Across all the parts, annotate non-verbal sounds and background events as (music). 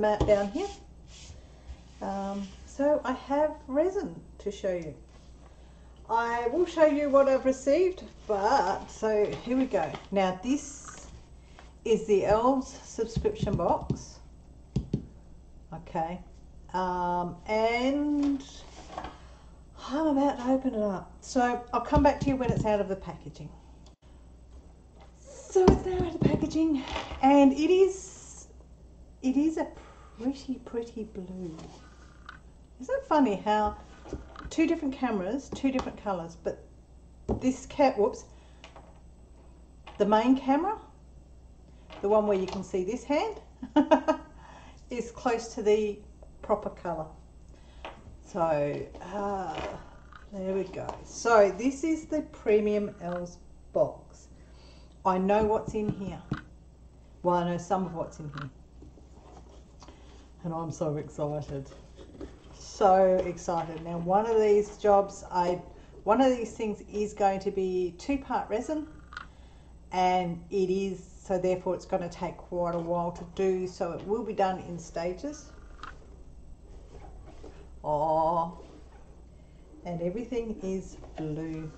mat down here. Um, so I have resin to show you. I will show you what I've received, but so here we go. Now this is the Elves subscription box. Okay, um, and I'm about to open it up. So I'll come back to you when it's out of the packaging. So it's now out of the packaging, and it is it is a pretty pretty blue. Isn't funny how two different cameras, two different colours, but this cat, whoops, the main camera, the one where you can see this hand, (laughs) is close to the proper colour. So, uh, there we go. So this is the Premium Elves box. I know what's in here. Well, I know some of what's in here. And I'm so excited so excited. Now one of these jobs, I one of these things is going to be two part resin and it is so therefore it's going to take quite a while to do so it will be done in stages. Oh, and everything is blue.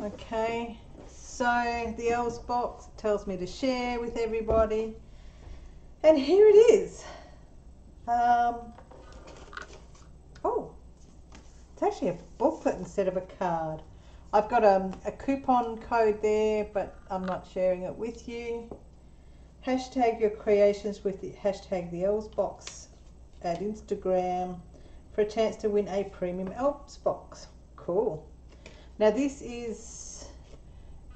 Okay, so the Elves box tells me to share with everybody. And here it is. Um, Oh, it's actually a booklet instead of a card. I've got a, um, a coupon code there, but I'm not sharing it with you. Hashtag your creations with the hashtag the Elves box at Instagram for a chance to win a premium Elves box. Cool. Now this is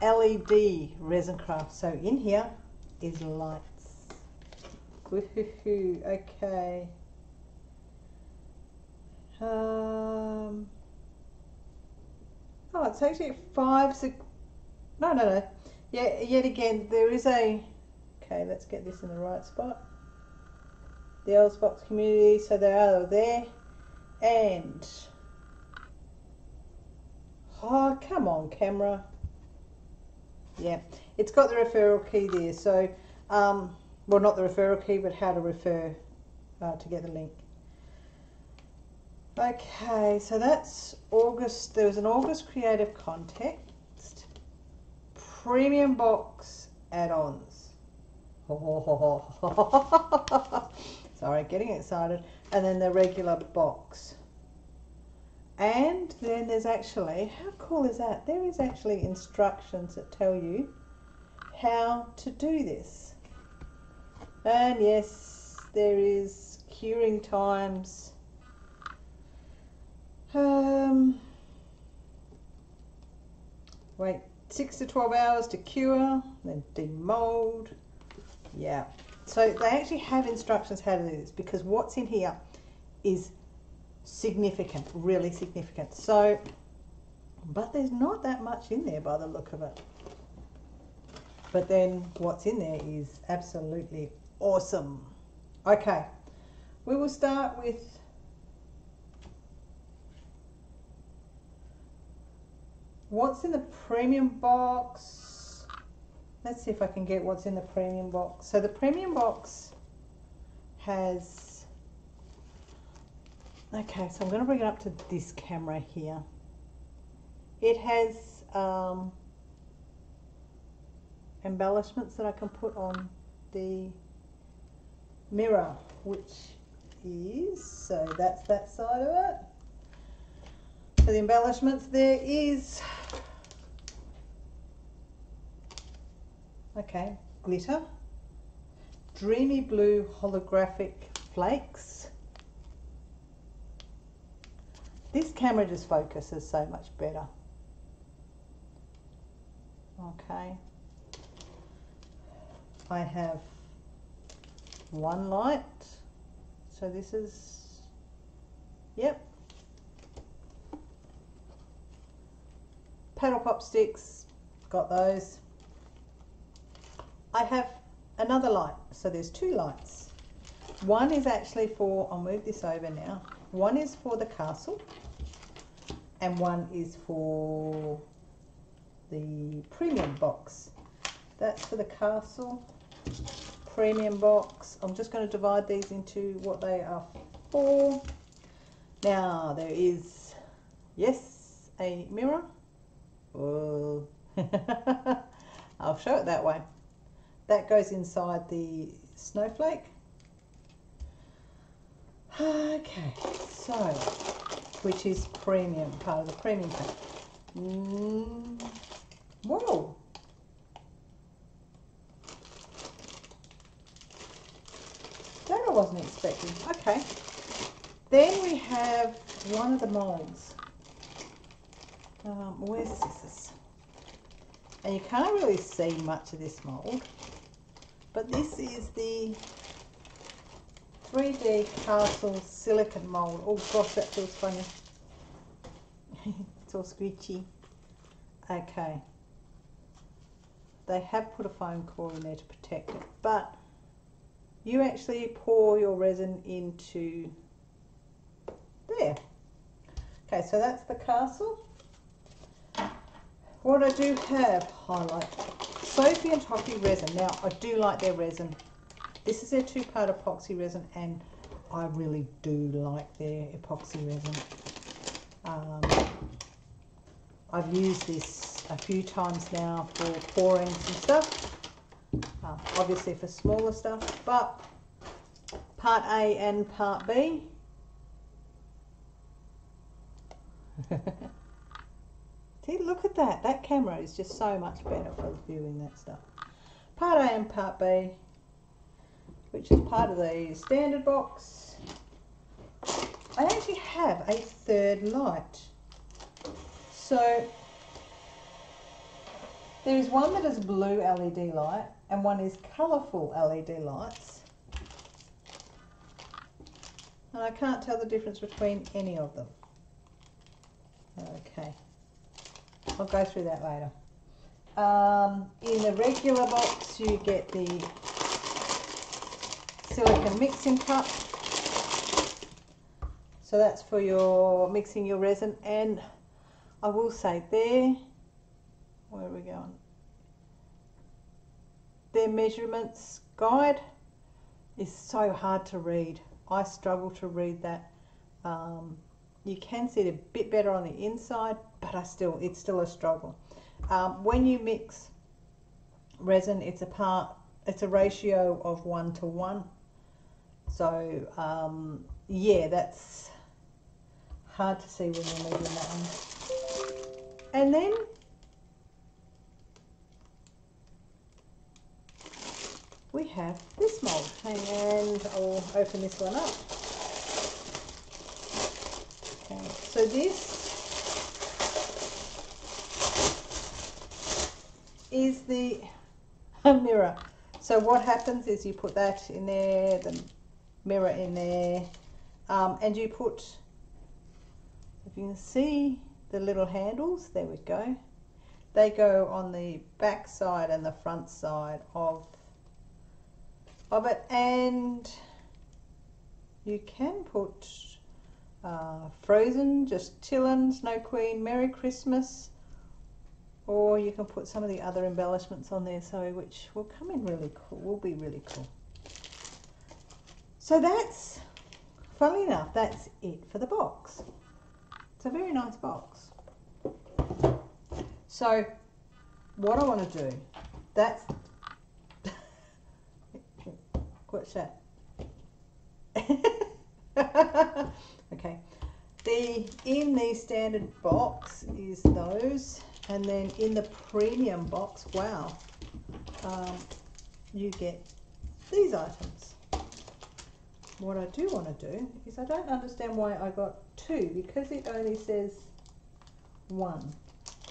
LED resin craft. So in here is lights. Okay. Um, oh, it's actually five. No, no, no. Yeah, yet again, there is a. Okay, let's get this in the right spot. The Elves Box community, so they are there. And. Oh, come on, camera. Yeah, it's got the referral key there. So, um, well, not the referral key, but how to refer uh, to get the link. Okay, so that's August. There was an August creative context. Premium box add-ons. (laughs) Sorry, getting excited. And then the regular box. And then there's actually, how cool is that? There is actually instructions that tell you how to do this. And yes, there is curing times um, wait six to 12 hours to cure, then demold. Yeah. So they actually have instructions how to do this because what's in here is significant, really significant. So, but there's not that much in there by the look of it. But then what's in there is absolutely awesome. Okay, we will start with What's in the premium box? Let's see if I can get what's in the premium box. So the premium box has, okay, so I'm going to bring it up to this camera here. It has um, embellishments that I can put on the mirror, which is, so that's that side of it. For the embellishments, there is, okay, glitter, dreamy blue holographic flakes. This camera just focuses so much better. Okay. I have one light. So this is, yep, paddle pop sticks, got those. I have another light, so there's two lights. One is actually for, I'll move this over now, one is for the castle and one is for the premium box. That's for the castle premium box. I'm just going to divide these into what they are for. Now there is, yes, a mirror. Whoa. (laughs) I'll show it that way. That goes inside the snowflake. Okay, so, which is premium, part of the premium pack. Mm, whoa. That I wasn't expecting. Okay. Then we have one of the molds. Um, where's scissors? And you can't really see much of this mold, but this is the 3D Castle silicon mold. Oh gosh, that feels funny. (laughs) it's all screechy. Okay. They have put a foam core in there to protect it, but you actually pour your resin into there. Okay, so that's the castle. What I do have highlight, Sophie and Toffee resin. Now, I do like their resin. This is their two-part epoxy resin, and I really do like their epoxy resin. Um, I've used this a few times now for pouring some stuff, uh, obviously for smaller stuff, but part A and part B. (laughs) See, look at that. That camera is just so much better for viewing that stuff. Part A and part B, which is part of the standard box. I actually have a third light. So, there is one that is blue LED light and one is colourful LED lights. And I can't tell the difference between any of them. Okay. I'll go through that later. Um, in the regular box you get the silicon mixing cup. So that's for your mixing your resin and I will say there, where are we going? Their measurements guide is so hard to read. I struggle to read that. Um, you can see it a bit better on the inside, but I still it's still a struggle. Um, when you mix resin, it's a part, it's a ratio of one to one. So um, yeah, that's hard to see when you're moving that one. And then we have this mold, and I'll open this one up. Okay, so this is the (laughs) mirror. So what happens is you put that in there, the mirror in there, um, and you put, if you can see the little handles, there we go. They go on the back side and the front side of of it, and you can put uh, Frozen, just Chillin, Snow Queen, Merry Christmas, or you can put some of the other embellishments on there so which will come in really cool will be really cool. So that's funnily enough that's it for the box. It's a very nice box. So what I want to do that's what's that (laughs) okay the in the standard box is those and then in the premium box, wow, um, you get these items. What I do want to do is I don't understand why I got two because it only says one.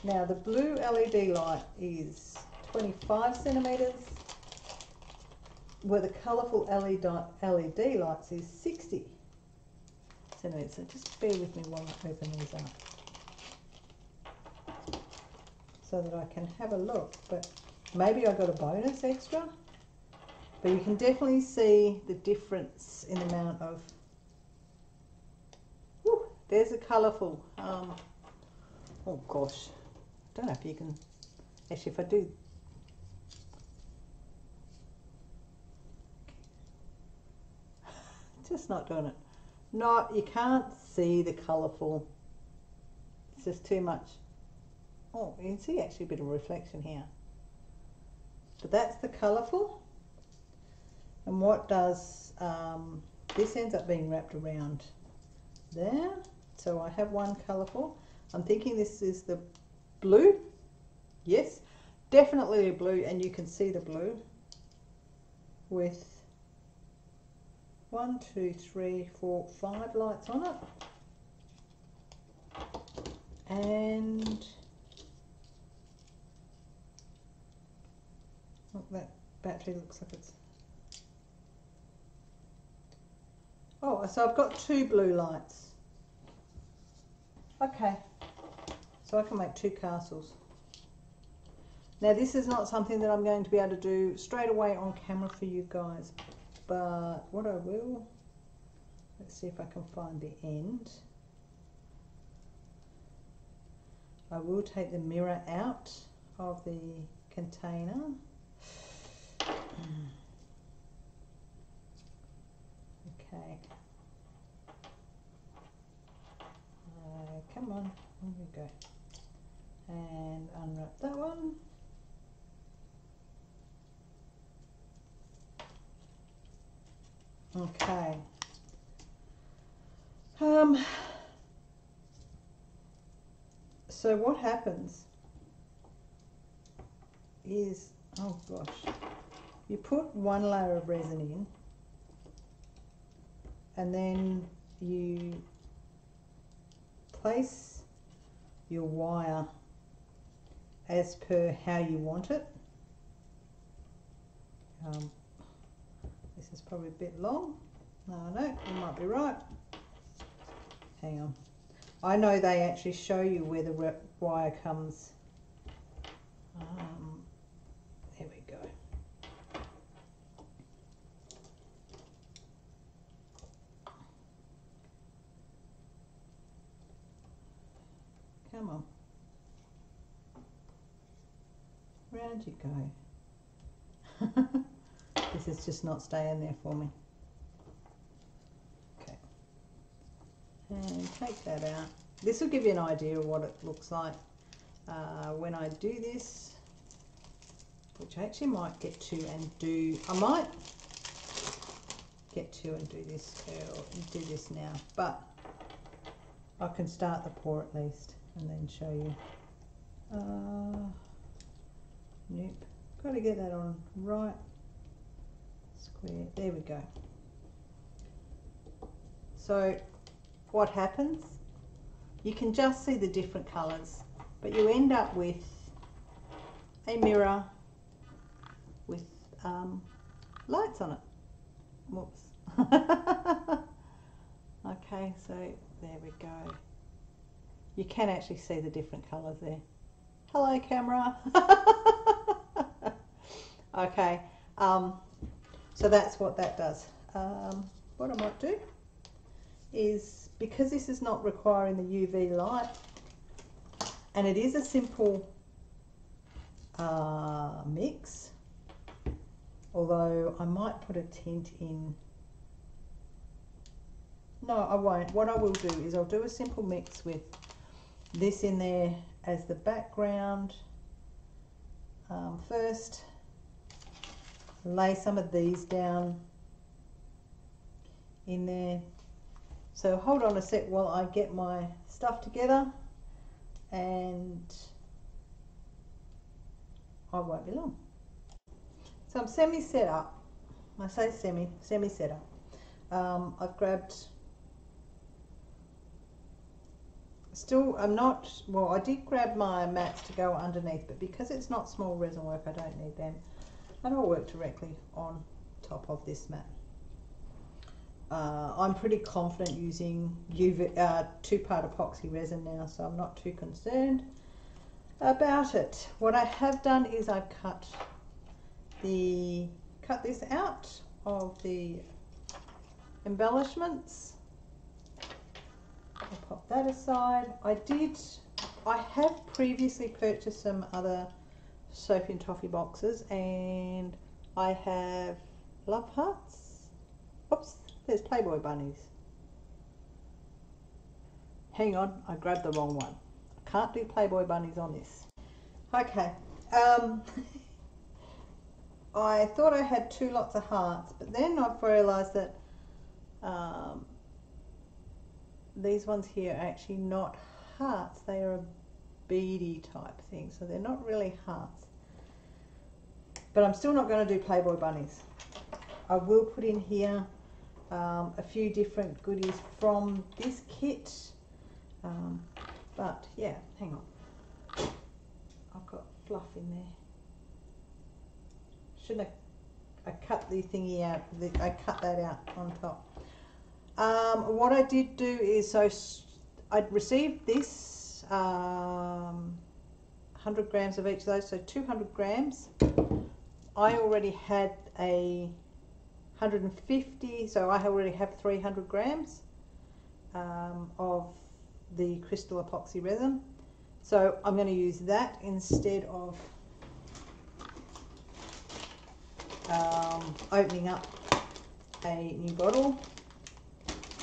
Now the blue LED light is 25 centimeters where the colourful LED, lights is 60 centimeters. So just bear with me while I open these up so that I can have a look. But maybe I got a bonus extra. But you can definitely see the difference in the amount of. Whew, there's a colourful. Um, oh gosh, I don't know if you can. Actually, if I do. Just not doing it. Not, you can't see the colourful. It's just too much. Oh, you can see actually a bit of reflection here. But that's the colourful. And what does, um, this ends up being wrapped around there. So I have one colourful. I'm thinking this is the blue. Yes, definitely a blue and you can see the blue with one, two, three, four, five lights on it. And look, that battery looks like it's. Oh, so I've got two blue lights. Okay, so I can make two castles. Now this is not something that I'm going to be able to do straight away on camera for you guys, but what I will, let's see if I can find the end. I will take the mirror out of the container. (clears throat) Okay. Uh, come on, there we go. And unwrap that one. Okay. Um, so what happens is, oh gosh, you put one layer of resin in and then you place your wire as per how you want it. Um, is probably a bit long. No, no, you might be right. Hang on. I know they actually show you where the wire comes. Um, there we go. Come on. Round you go. This is just not staying there for me. Okay. And take that out. This will give you an idea of what it looks like uh, when I do this, which I actually might get to and do. I might get to and do this and do this now, but I can start the pour at least and then show you. Uh, nope, got to get that on right square. There we go. So what happens? You can just see the different colours, but you end up with a mirror with um, lights on it. Whoops. (laughs) okay, so there we go. You can actually see the different colours there. Hello camera. (laughs) okay, um, so that's what that does. Um, what I might do is, because this is not requiring the UV light, and it is a simple uh, mix, although I might put a tint in. No, I won't. What I will do is I'll do a simple mix with this in there as the background um, first lay some of these down in there. So hold on a sec while I get my stuff together and I won't be long. So I'm semi set up. I say semi, semi set up. Um, I've grabbed, still I'm not, well I did grab my mats to go underneath but because it's not small resin work I don't need them and I'll work directly on top of this mat. Uh, I'm pretty confident using UV, uh, two-part epoxy resin now, so I'm not too concerned about it. What I have done is I've cut the cut this out of the embellishments. I'll pop that aside. I did, I have previously purchased some other Sophie and Toffee boxes and I have love hearts. Oops, There's Playboy bunnies. Hang on, I grabbed the wrong one. I can't do Playboy bunnies on this. Okay. Um, (laughs) I thought I had two lots of hearts, but then I've realised that um, these ones here are actually not hearts. They are a beady type thing, so they're not really hearts. But I'm still not going to do Playboy bunnies. I will put in here um, a few different goodies from this kit. Um, but yeah, hang on. I've got fluff in there. Shouldn't I, I cut the thingy out, the, I cut that out on top. Um, what I did do is, so I'd received this um, 100 grams of each of those, so 200 grams. I already had a 150, so I already have 300 grams um, of the crystal epoxy resin. So I'm going to use that instead of um, opening up a new bottle.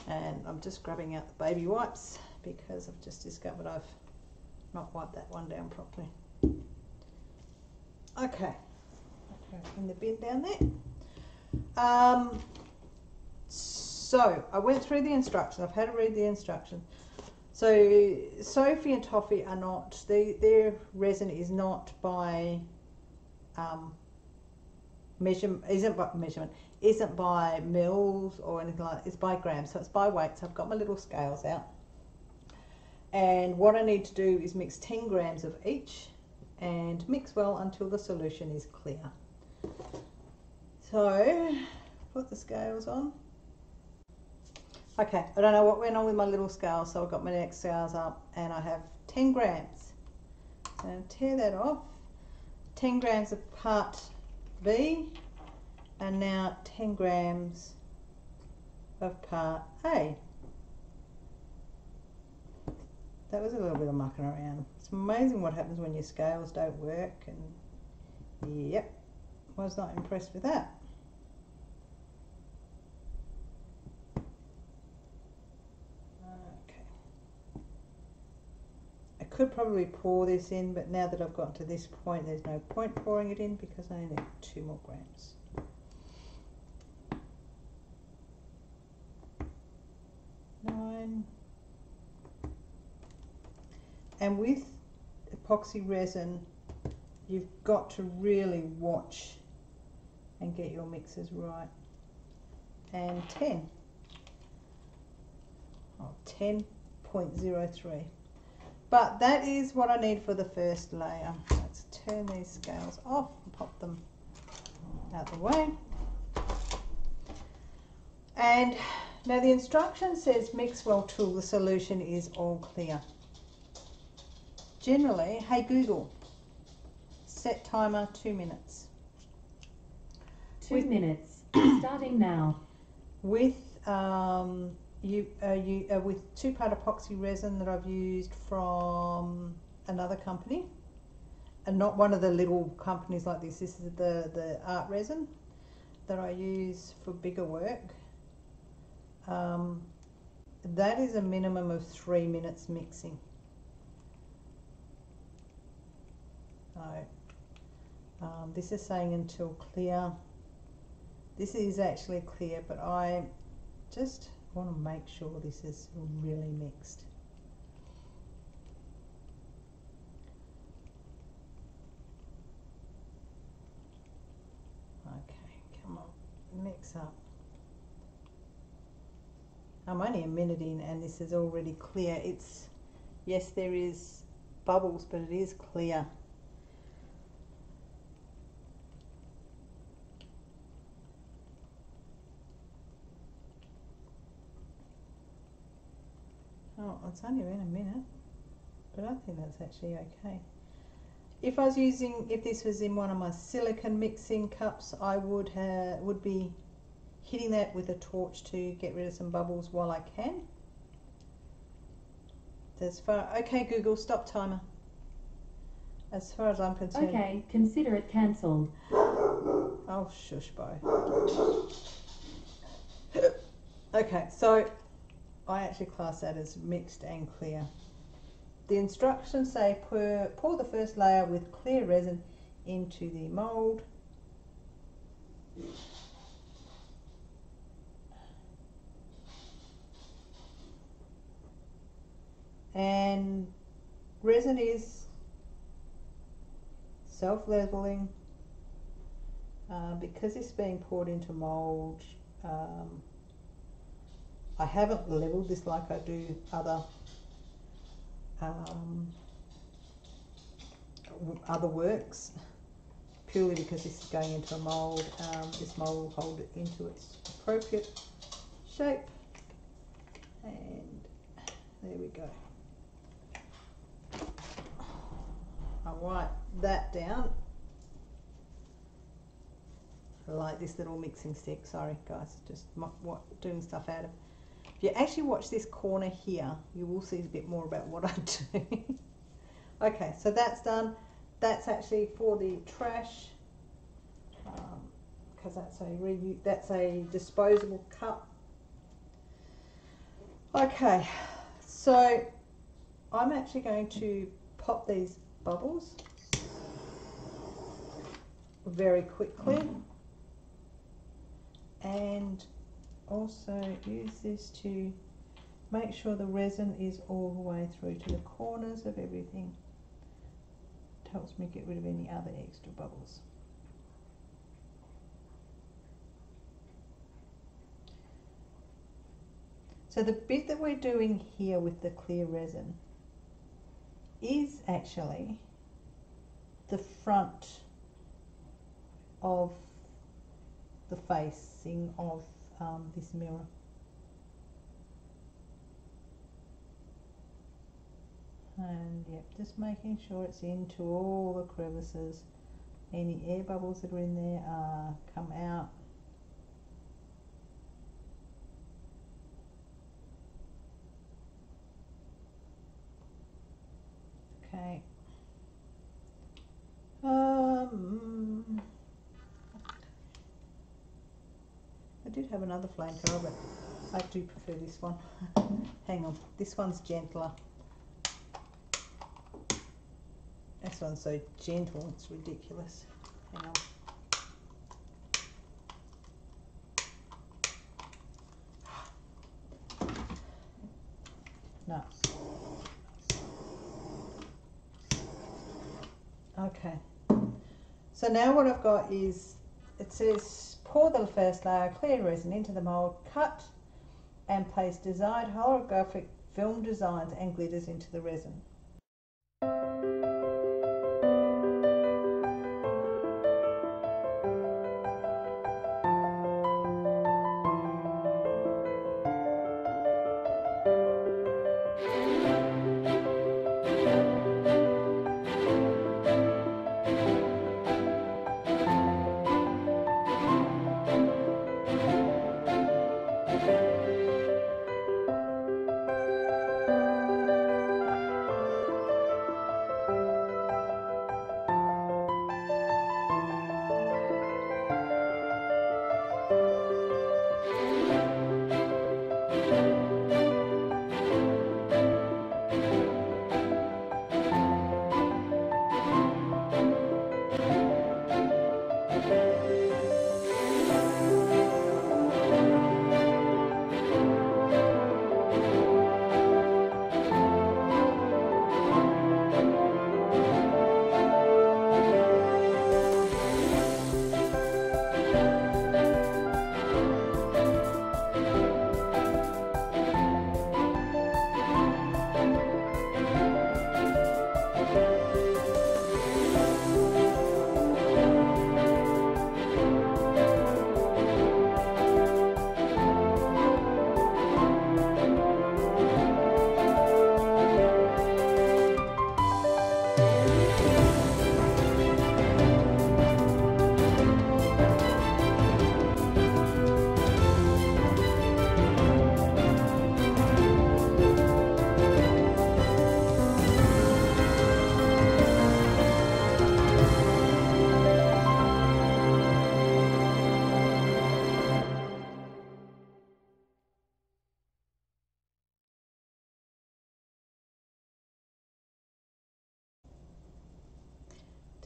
And I'm just grabbing out the baby wipes because I've just discovered I've not wiped that one down properly. Okay, in the bin down there. Um, so I went through the instructions. I've had to read the instructions. So Sophie and Toffee are not. They, their resin is not by um, measurement. Isn't by measurement. Isn't by mils or anything like. that. It's by grams. So it's by weight. So I've got my little scales out. And what I need to do is mix 10 grams of each and mix well until the solution is clear. So, put the scales on. Okay, I don't know what went on with my little scale, so I've got my next scales up and I have 10 grams. So tear that off. 10 grams of part B and now 10 grams of part A. That was a little bit of mucking around. It's amazing what happens when your scales don't work and yep, was not impressed with that. Okay. I could probably pour this in, but now that I've gotten to this point, there's no point pouring it in because I only need two more grams. Nine. And with epoxy resin, you've got to really watch and get your mixes right. And 10. Oh, 10.03. But that is what I need for the first layer. Let's turn these scales off and pop them out of the way. And now the instruction says mix well till the solution is all clear. Generally, hey Google, set timer two minutes. Two with, minutes, (clears throat) starting now. With um, you, uh, you uh, with two-part epoxy resin that I've used from another company, and not one of the little companies like this. This is the the art resin that I use for bigger work. Um, that is a minimum of three minutes mixing. So um, this is saying until clear. This is actually clear, but I just want to make sure this is really mixed. Okay, come on, mix up. I'm only a minute in and this is already clear. It's, yes there is bubbles but it is clear. Oh, it's only been a minute, but I think that's actually okay. If I was using, if this was in one of my silicon mixing cups, I would have, would be hitting that with a torch to get rid of some bubbles while I can. As far, okay Google, stop timer. As far as I'm concerned. Okay, consider it cancelled. Oh, shush, bye. (laughs) Okay, so I actually class that as mixed and clear. The instructions say pour, pour the first layer with clear resin into the mould. And resin is self-leveling uh, because it's being poured into mould. Um, I haven't leveled this like I do other um, other works purely because this is going into a mould. Um, this mould will hold it into its appropriate shape and there we go. I'll write that down. I like this little mixing stick. Sorry, guys, just doing stuff out of. If you actually watch this corner here, you will see a bit more about what I do. (laughs) okay, so that's done. That's actually for the trash um, because that's a. That's a disposable cup. Okay, so I'm actually going to pop these bubbles very quickly and also use this to make sure the resin is all the way through to the corners of everything. It helps me get rid of any other extra bubbles. So the bit that we're doing here with the clear resin is actually the front of the facing of um, this mirror. And yep, just making sure it's into all the crevices. Any air bubbles that are in there are come out. Okay. Um, I did have another flame color, but I do prefer this one. (laughs) Hang on, this one's gentler. This one's so gentle, it's ridiculous. Hang on. No. Okay. So now what I've got is, it says pour the first layer of clear resin into the mould, cut and place desired holographic film designs and glitters into the resin.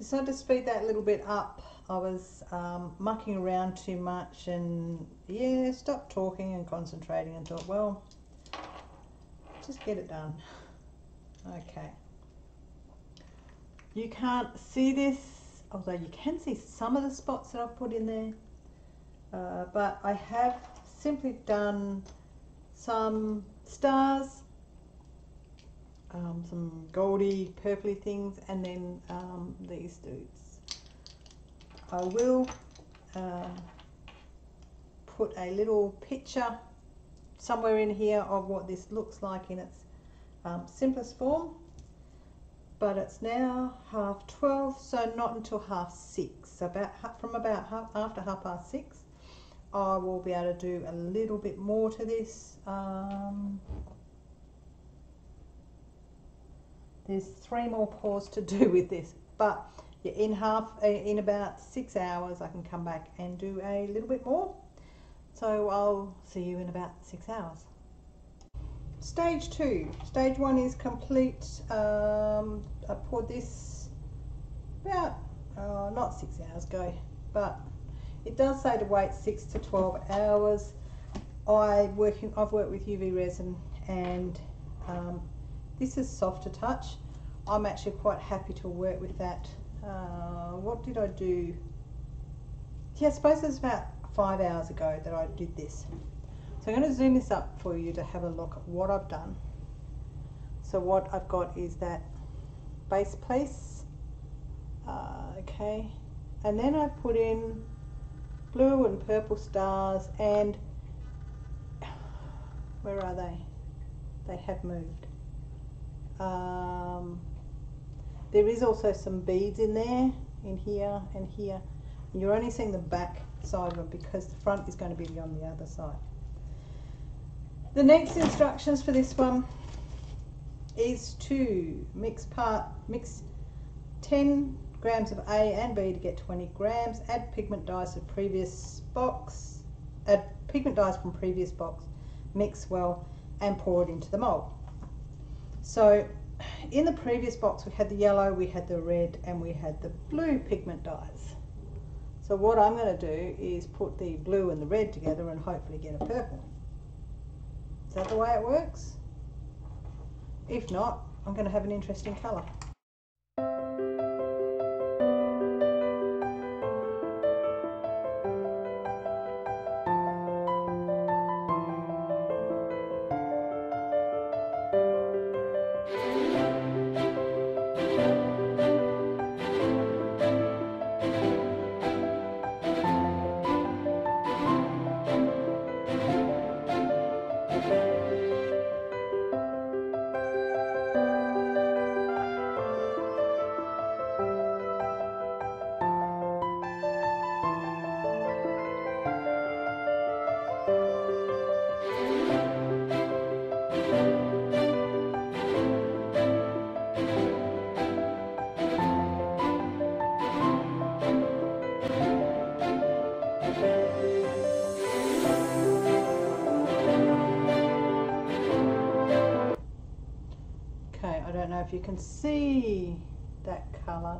Decided to speed that little bit up. I was um, mucking around too much and yeah, stopped talking and concentrating and thought, well, just get it done. Okay. You can't see this, although you can see some of the spots that I've put in there. Uh, but I have simply done some stars, um, some goldy purpley things, and then um, these dudes. I will uh, put a little picture somewhere in here of what this looks like in its um, simplest form but it's now half 12 so not until half 6 about from about half, after half past 6 I will be able to do a little bit more to this um, there's three more pours to (laughs) do with this but in half uh, in about six hours I can come back and do a little bit more so I'll see you in about six hours Stage two. Stage one is complete. Um, I poured this about uh, not six hours ago, but it does say to wait six to 12 hours. I working, I've worked with UV resin and um, this is soft to touch. I'm actually quite happy to work with that. Uh, what did I do? Yeah, I suppose it was about five hours ago that I did this. So I'm going to zoom this up for you to have a look at what I've done. So what I've got is that base piece, uh, okay, and then I put in blue and purple stars and (sighs) where are they? They have moved. Um, there is also some beads in there, in here and here. And you're only seeing the back side of it because the front is going to be on the other side. The next instructions for this one is to mix part, mix 10 grams of A and B to get 20 grams, add pigment dyes of previous box, add pigment dyes from previous box, mix well and pour it into the mold. So in the previous box we had the yellow, we had the red and we had the blue pigment dyes. So what I'm going to do is put the blue and the red together and hopefully get a purple Is that the way it works? If not, I'm going to have an interesting colour. You can see that colour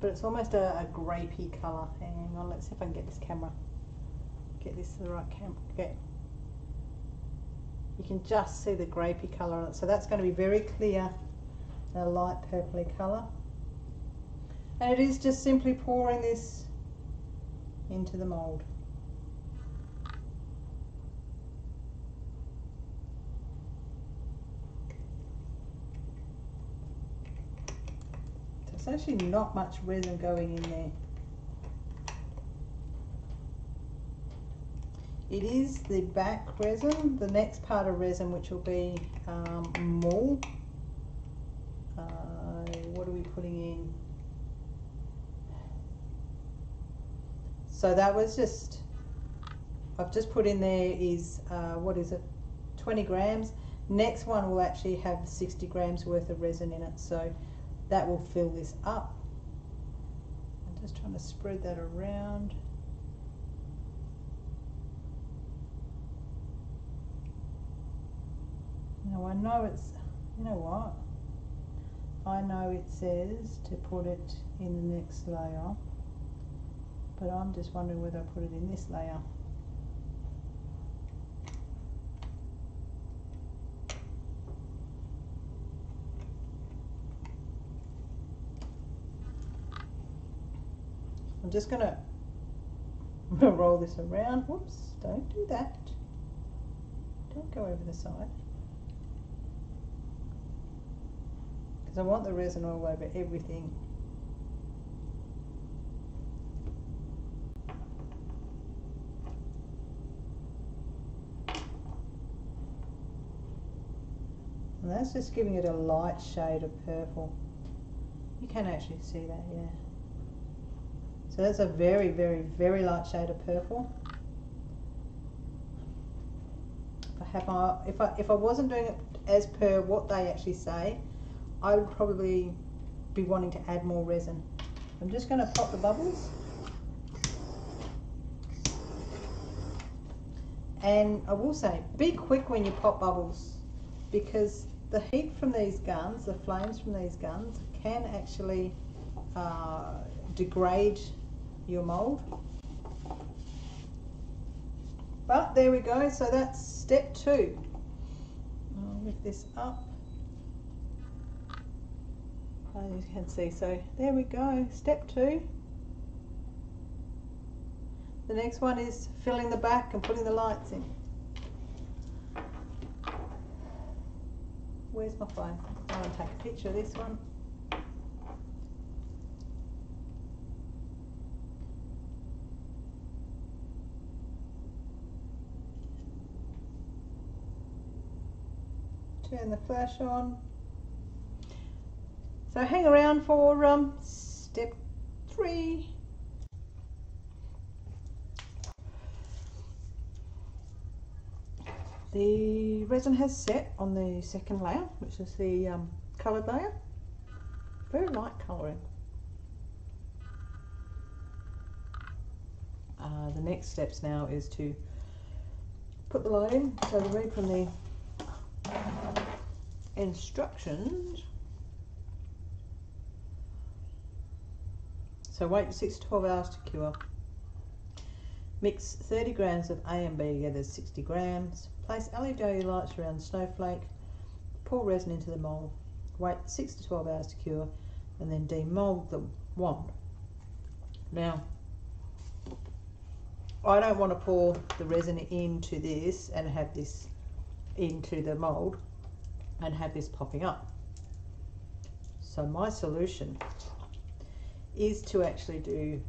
but it's almost a, a grapey colour. Hang on let's see if I can get this camera. Get this to the right camera get you can just see the grapey colour. On it so that's going to be very clear a light purpley colour. And it is just simply pouring this into the mould actually not much resin going in there. It is the back resin, the next part of resin which will be um, more. Uh, what are we putting in? So that was just, I've just put in there is, uh, what is it, 20 grams. Next one will actually have 60 grams worth of resin in it. So that will fill this up. I'm just trying to spread that around. Now I know it's, you know what, I know it says to put it in the next layer, but I'm just wondering whether I put it in this layer. I'm just going (laughs) to roll this around. Whoops, don't do that. Don't go over the side. Because I want the resin all over everything. And that's just giving it a light shade of purple. You can actually see that, yeah. So that's a very, very, very light shade of purple. If I my, if I if I wasn't doing it as per what they actually say, I would probably be wanting to add more resin. I'm just going to pop the bubbles. And I will say, be quick when you pop bubbles because the heat from these guns, the flames from these guns, can actually uh, degrade your mould. But there we go, so that's step two. I'll lift this up. As you can see, so there we go, step two. The next one is filling the back and putting the lights in. Where's my phone? I want to take a picture of this one. Turn the flash on. So hang around for um, step three. The resin has set on the second layer, which is the um, coloured layer. Very light colouring. Uh, the next steps now is to put the light in. So to read from the instructions. So wait 6 to 12 hours to cure. Mix 30 grams of A and B together 60 grams. Place LED lights around the snowflake. Pour resin into the mould. Wait 6 to 12 hours to cure and then demould the wand. Now, I don't want to pour the resin into this and have this into the mould and have this popping up. So my solution is to actually do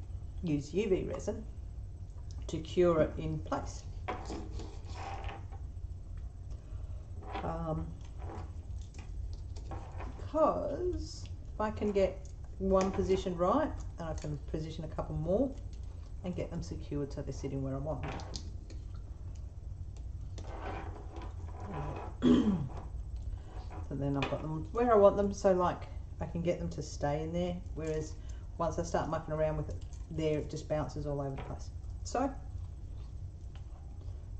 use UV resin to cure it in place. Um, because if I can get one position right, and I can position a couple more and get them secured so they're sitting where I want them. And then I've got them. Where I want them so like I can get them to stay in there whereas once I start mucking around with it there it just bounces all over the place. So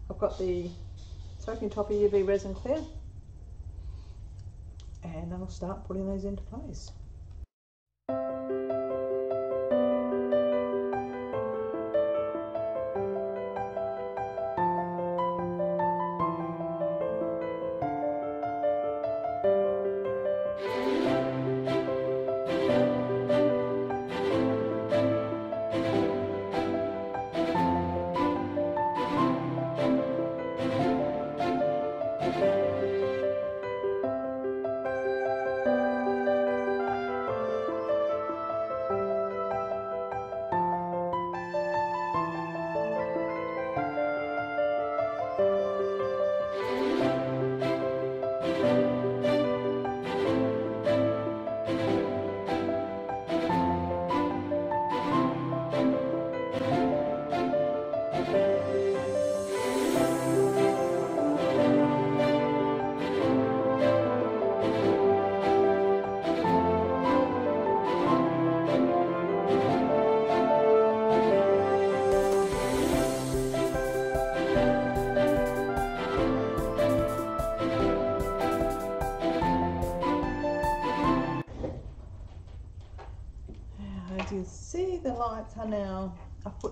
I've got the soaking top of UV resin clear and I'll start putting those into place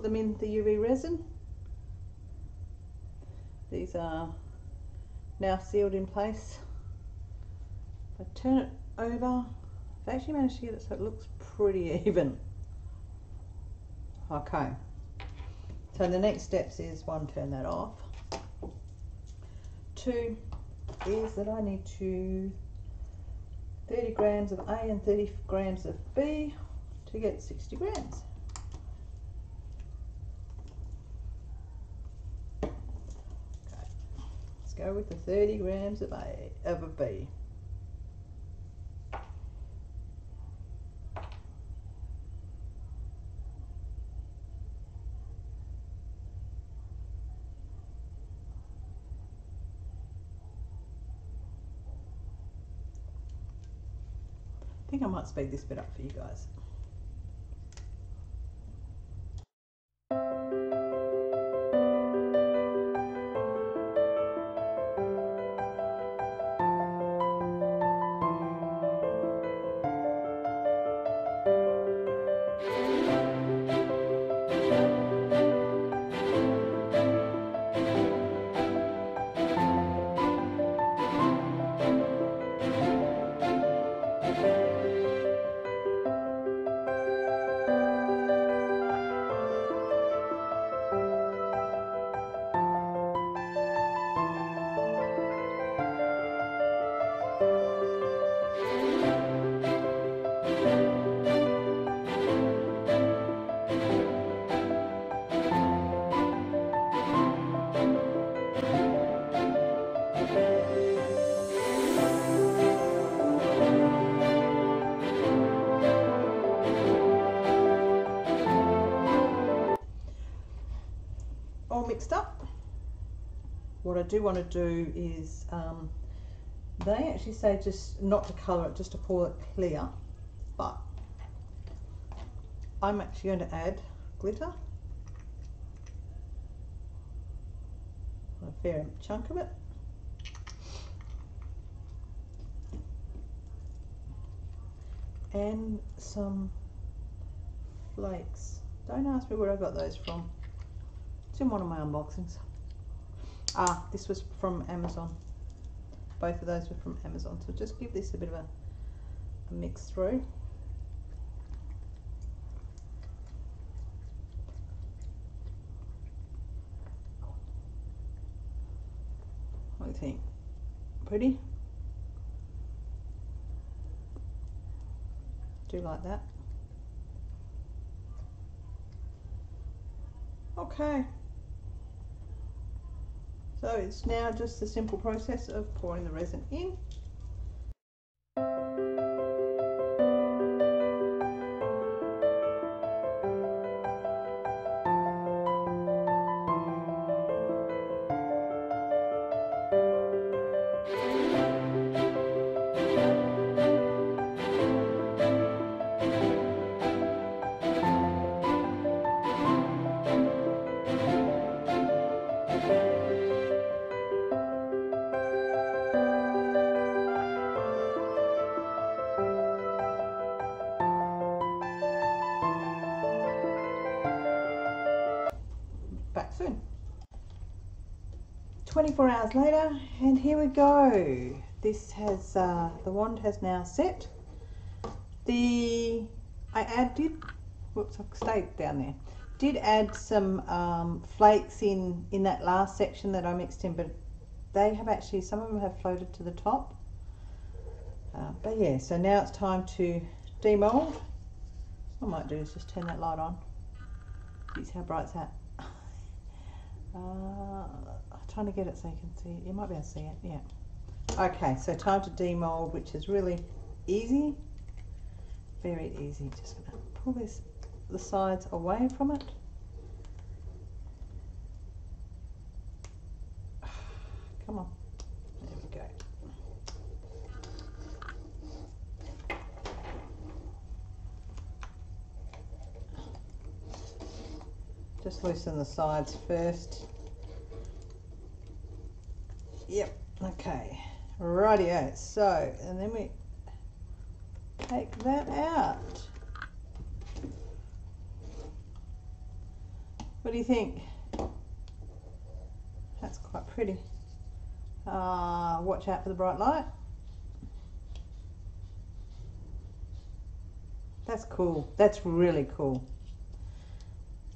them in the UV resin. These are now sealed in place. If I turn it over, I've actually managed to get it so it looks pretty (laughs) even. Okay. So the next steps is one, turn that off. Two is that I need to 30 grams of A and 30 grams of B to get 60 grams. Okay. Let's go with the 30 grams of A of a B. I think I might speed this bit up for you guys. What I do want to do is, um, they actually say just not to colour it, just to pour it clear, but I'm actually going to add glitter. A fair chunk of it. And some flakes. Don't ask me where I got those from. It's in one of my unboxings. Ah, this was from Amazon. Both of those were from Amazon. So just give this a bit of a, a mix through. What do you think? Pretty? Do you like that? Okay. So it's now just the simple process of pouring the resin in. 24 hours later and here we go. This has, uh, the wand has now set. The, I added, whoops, I stayed down there. Did add some um, flakes in, in that last section that I mixed in, but they have actually, some of them have floated to the top. Uh, but yeah, so now it's time to demold. I might do is just turn that light on. See how bright it's at. (laughs) Uh, trying to get it so you can see it. You might be able to see it, yeah. Okay, so time to demold, which is really easy. Very easy. Just gonna pull this the sides away from it. (sighs) Come on. There we go. Just loosen the sides first. Yep, okay. Rightio. So, and then we take that out. What do you think? That's quite pretty. Uh, watch out for the bright light. That's cool. That's really cool.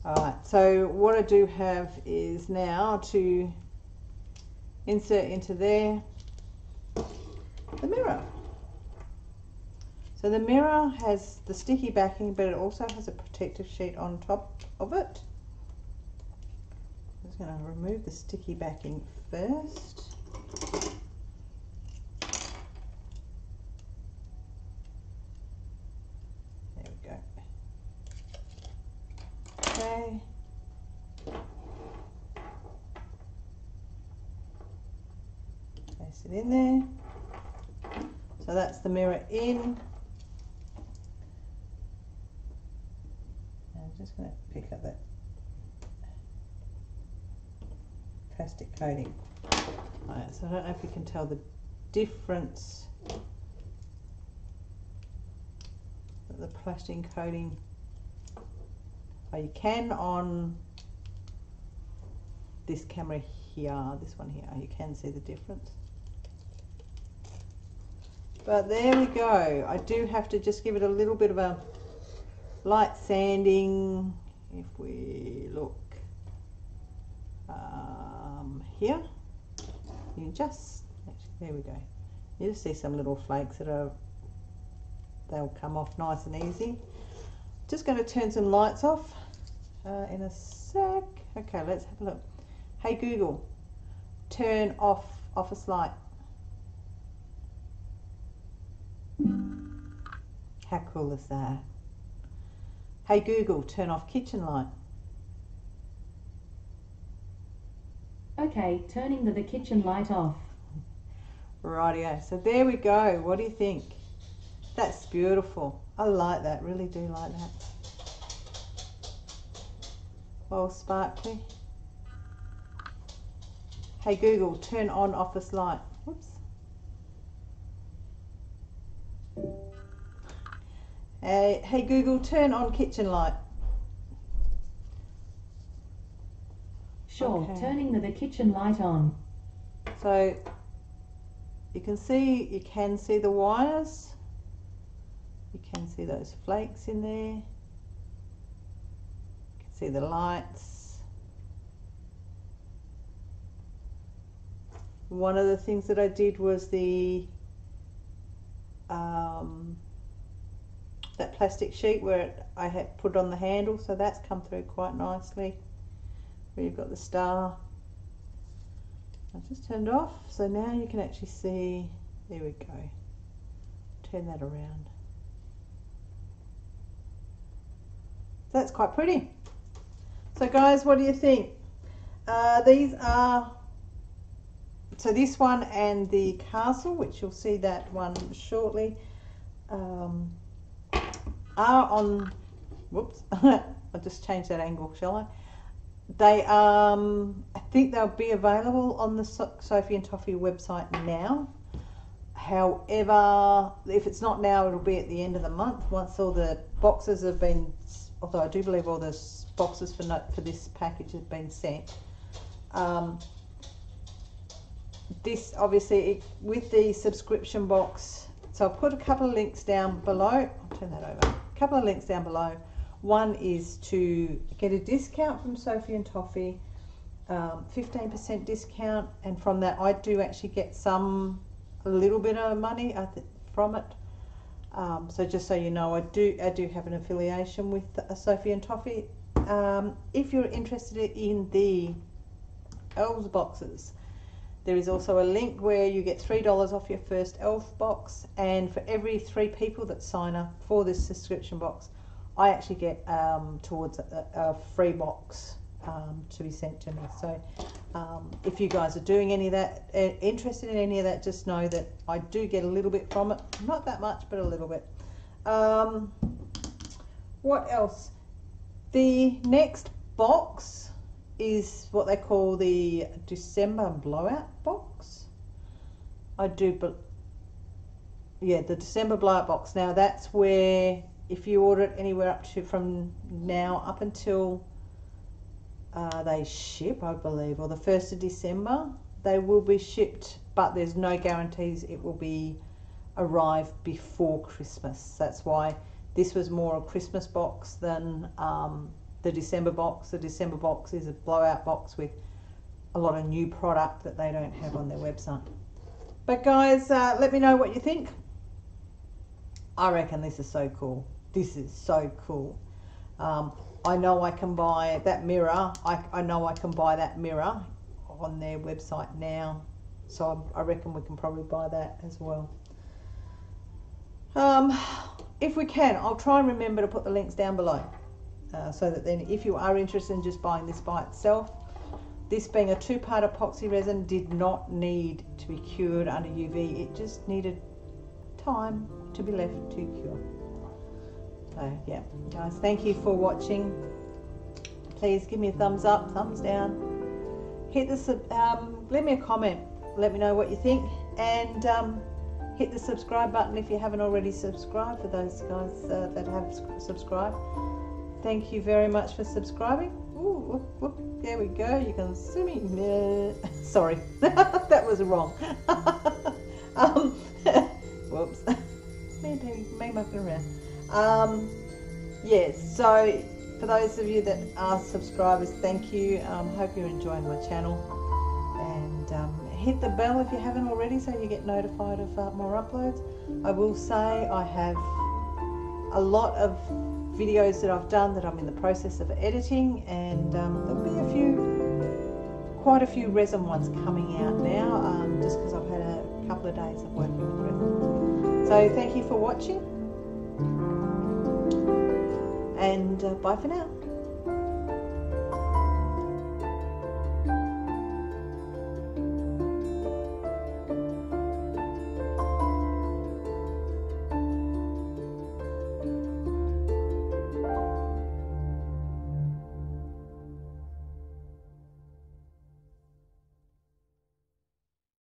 Alright, so what I do have is now to insert into there the mirror. So the mirror has the sticky backing, but it also has a protective sheet on top of it. I'm just going to remove the sticky backing first. There we go. Okay. Place it in there. So that's the mirror in. I'm just going to pick up that plastic coating. Right, so I don't know if you can tell the difference that the plastic coating oh, you can on this camera here, this one here, you can see the difference. But there we go. I do have to just give it a little bit of a light sanding. If we look um, here, you just, actually, there we go. You just see some little flakes that are, they'll come off nice and easy. Just going to turn some lights off uh, in a sec. Okay, let's have a look. Hey Google, turn off office light. How cool is that? Hey Google, turn off kitchen light. Okay, turning the, the kitchen light off. Rightio. So there we go. What do you think? That's beautiful. I like that. Really do like that. Well, sparkly. Hey Google, turn on office light. Hey, hey Google, turn on kitchen light. Sure, Okay. turning the, the kitchen light on. So you can see you can see the wires. You can see those flakes in there. You can see the lights. One of the things that I did was the um, that plastic sheet where it, I had put on the handle, so that's come through quite nicely. Where you've got the star. I've just turned off, so now you can actually see, there we go. Turn that around. That's quite pretty. So guys, what do you think? Uh, these are, so this one and the castle, which you'll see that one shortly, um, are on, whoops, (laughs) I'll just change that angle, shall I? They, um, I think they'll be available on the So- Sophie and Toffee website now. However, if it's not now, it'll be at the end of the month once all the boxes have been. Although I do believe all the boxes for no, for this package have been sent. Um, this obviously it, with the subscription box. So I'll put a couple of links down below. I'll turn that over. Couple of links down below. One is to get a discount from Sophie and Toffee, um, 15% discount, and from that I do actually get some, a little bit of money from it. Um, so just so you know, I do I do have an affiliation with uh, Sophie and Toffee. Um, if you're interested in the elves boxes, there is also a link where you get three dollars off your first elf box, and for every three people that sign up for this subscription box, I actually get um, towards a, a free box um, to be sent to me. So um, if you guys are doing any of that, uh, interested in any of that, just know that I do get a little bit from it. Not that much, but a little bit. Um, what else? The next box is what they call the December blowout box. I do, but yeah, the December blowout box. Now that's where if you order it anywhere up to from now up until uh, they ship, I believe, or the 1st of December. They will be shipped, but there's no guarantees it will be arrive before Christmas. That's why this was more a Christmas box than um, the December box. The December box is a blowout box with a lot of new product that they don't have on their website. But guys, uh, let me know what you think. I reckon this is so cool. This is so cool. Um, I know I can buy that mirror. I, I know I can buy that mirror on their website now. So I, I reckon we can probably buy that as well. Um, if we can, I'll try and remember to put the links down below. Uh, so that then if you are interested in just buying this by itself, this being a two-part epoxy resin did not need to be cured under UV. It just needed time to be left to cure. So yeah, guys, thank you for watching. Please give me a thumbs up, thumbs down. Hit the um, leave me a comment. Let me know what you think, and um, hit the subscribe button if you haven't already subscribed. For those guys uh, that have subscribed, thank you very much for subscribing. Ooh, whoop, whoop. There we go. You can see (laughs) me. Sorry, (laughs) that was wrong. (laughs) um, whoops. maybe mucking around. Um, yes, yeah, so for those of you that are subscribers, thank you. Um, hope you're enjoying my channel. And um, hit the bell if you haven't already so you get notified of uh, more uploads. I will say I have a lot of videos that I've done that I'm in the process of editing and um, there'll be a few, quite a few resin ones coming out now um, just because I've had a couple of days of working with resin. So thank you for watching and uh, bye for now.